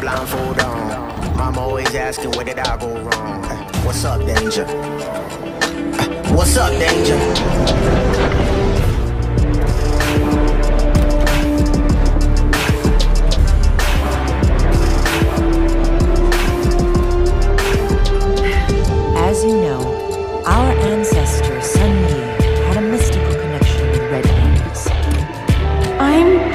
blindfold on. Mom always asking where did I go wrong? What's up, danger? What's up, danger? As you know, our ancestor Sun had a mystical connection with red hands. I'm